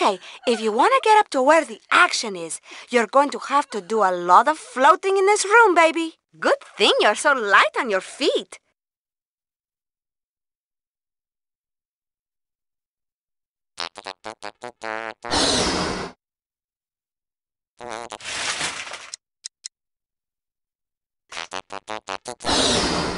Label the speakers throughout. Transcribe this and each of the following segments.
Speaker 1: Okay, if you want to get up to where the action is, you're going to have to do a lot of floating in this room, baby. Good thing you're so light on your feet.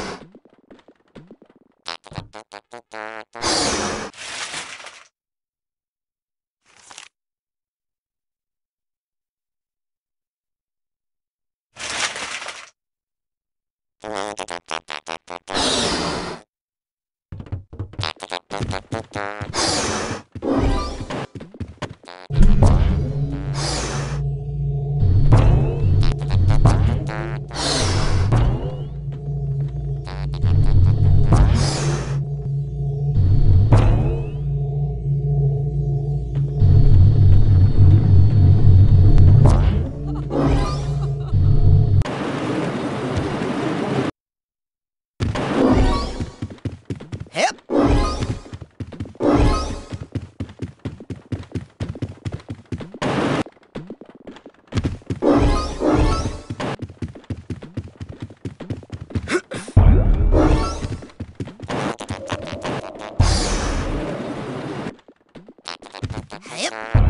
Speaker 2: Yeah.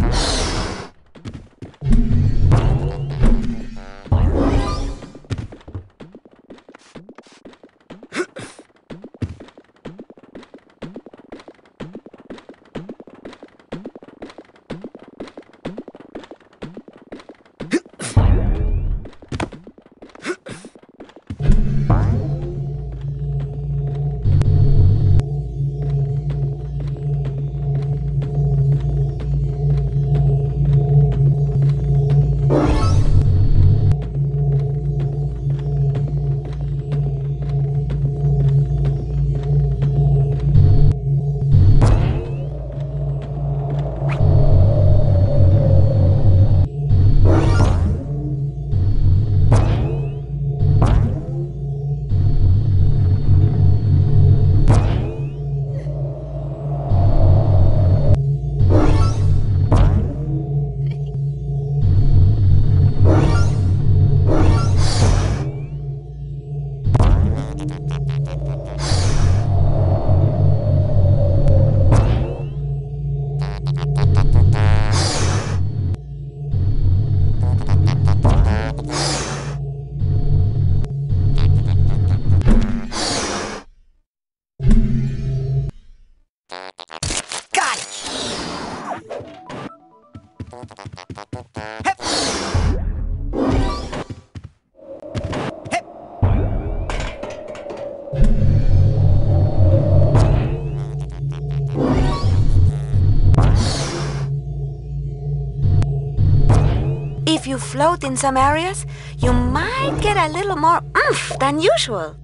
Speaker 1: If you float in some areas, you might get a little more oomph than usual.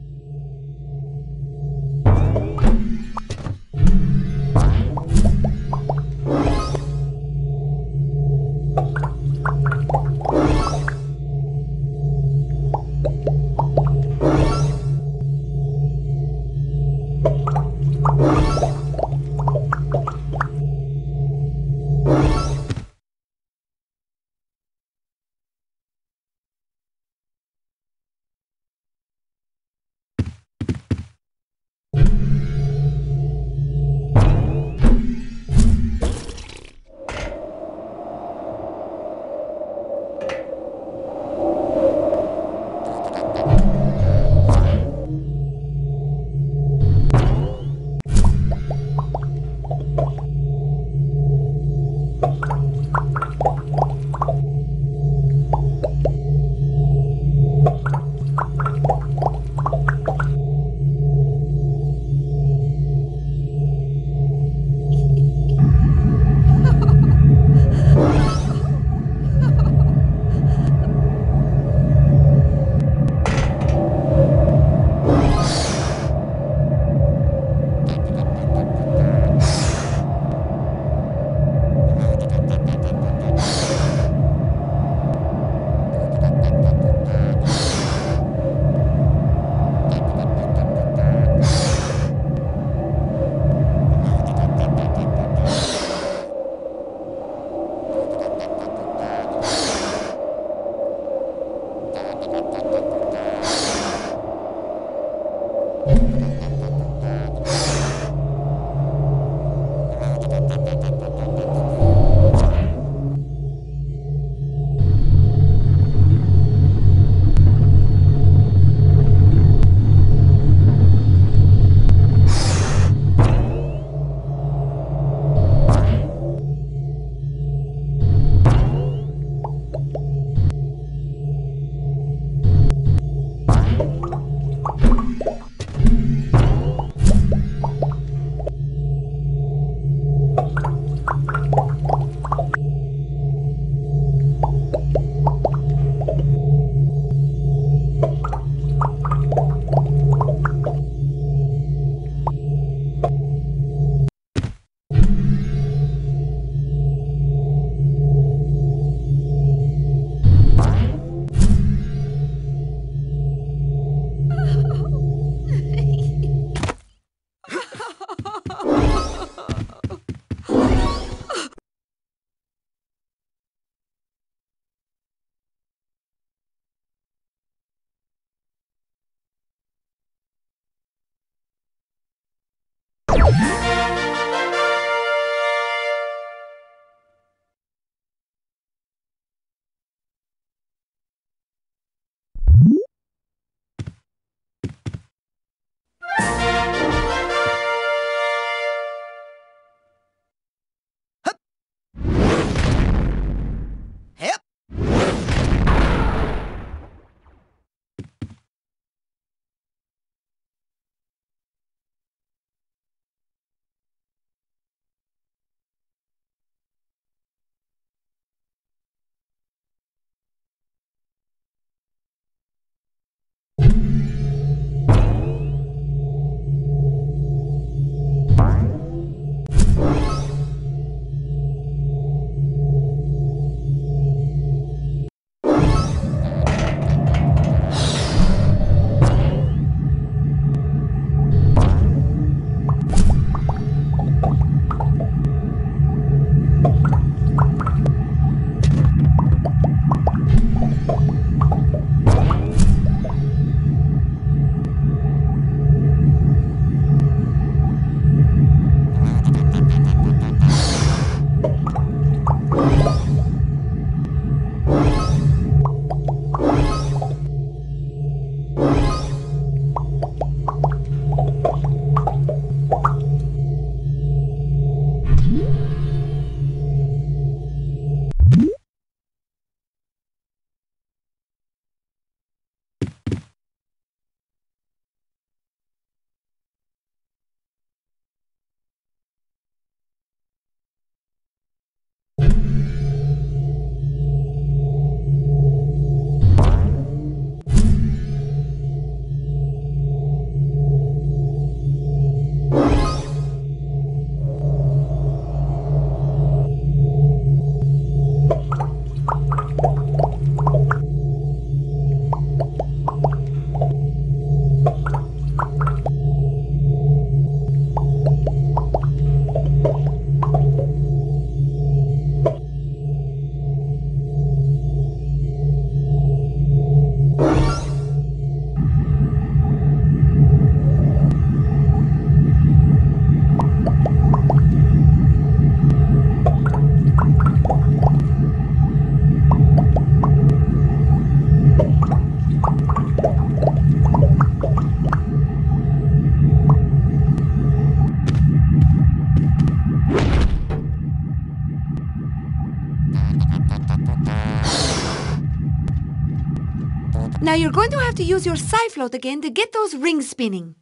Speaker 1: Now you're going to have to use your side float again to get those rings spinning.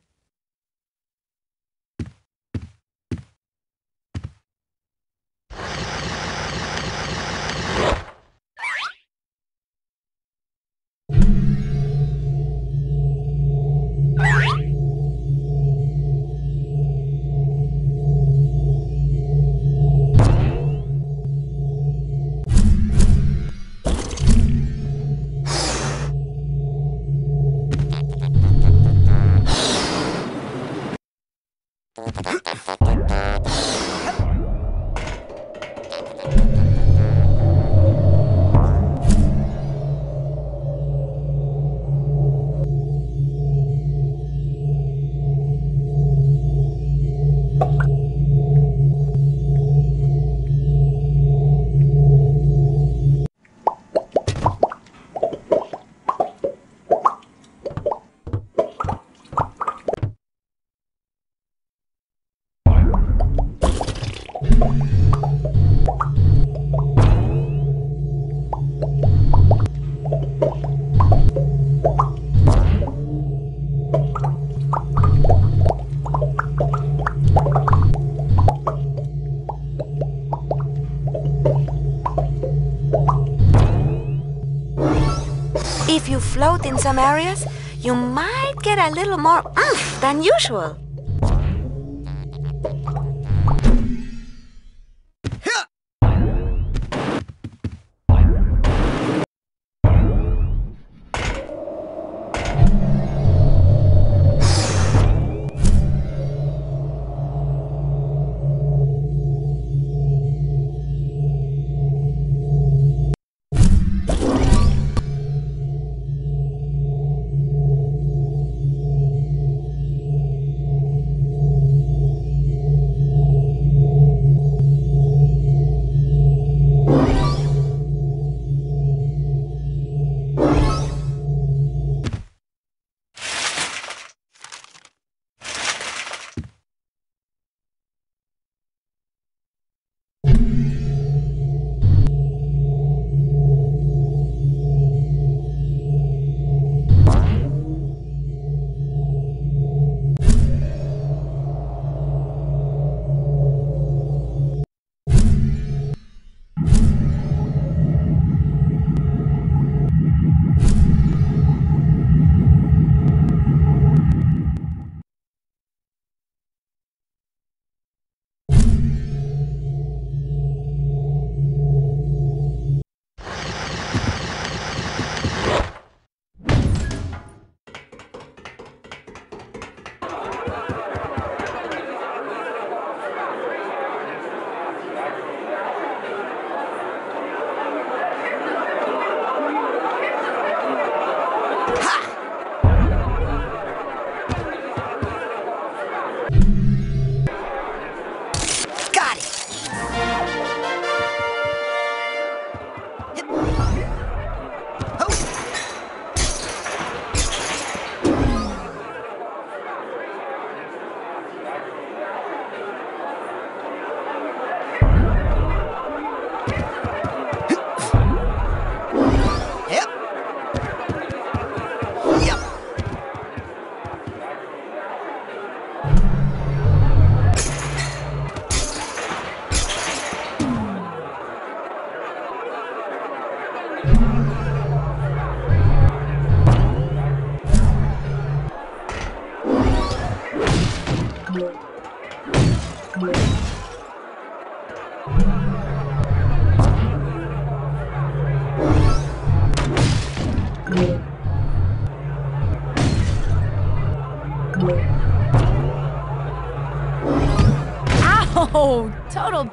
Speaker 1: In some areas, you might get a little more oomph than usual.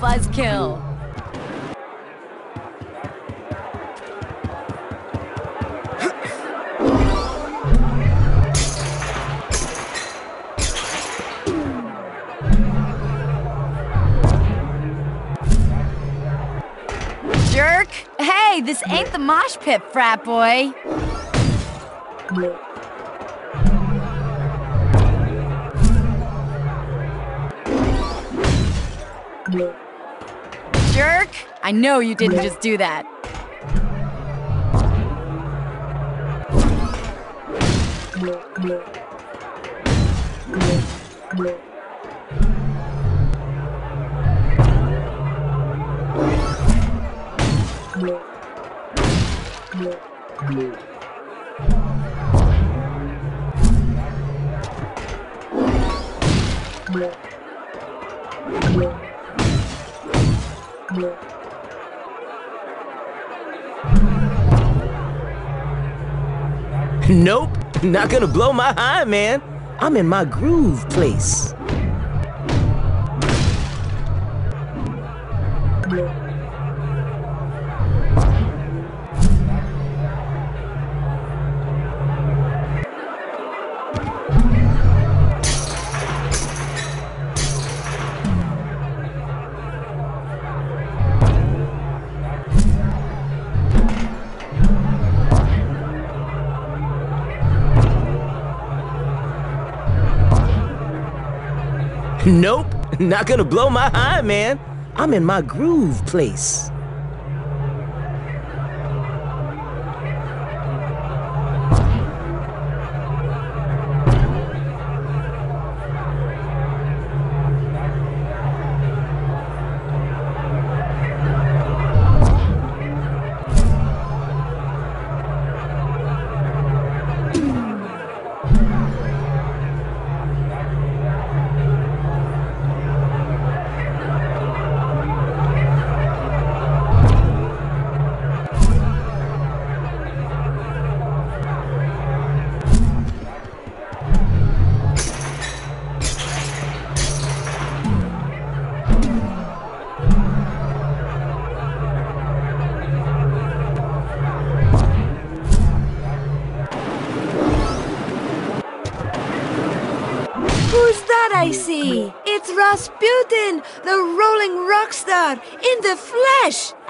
Speaker 3: Buzzkill. Jerk! Hey, this ain't the mosh pit, frat boy. Jerk! I know you didn't just do that.
Speaker 4: Nope, not gonna blow my high, man. I'm in my groove place. Nope, not gonna blow my high, man. I'm in my groove place.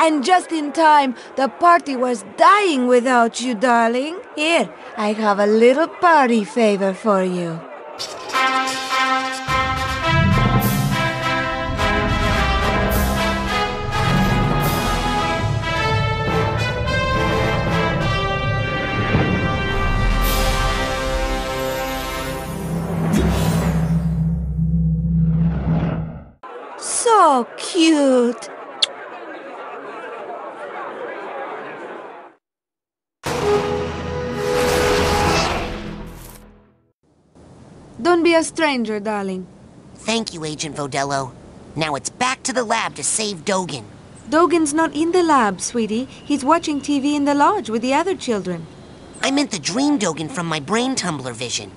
Speaker 1: And just in time, the party was dying without you, darling. Here, I have a little party favor for you. So cute. Don't be a stranger, darling.
Speaker 5: Thank you, Agent Vodello. Now it's back to the lab to save Dogen.
Speaker 1: Dogen's not in the lab, sweetie. He's watching TV in the lodge with the other children.
Speaker 5: I meant the dream Dogen from my brain tumbler vision.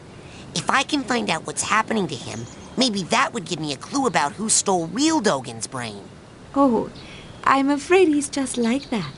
Speaker 5: If I can find out what's happening to him, maybe that would give me a clue about who stole real Dogen's brain.
Speaker 1: Oh, I'm afraid he's just like that.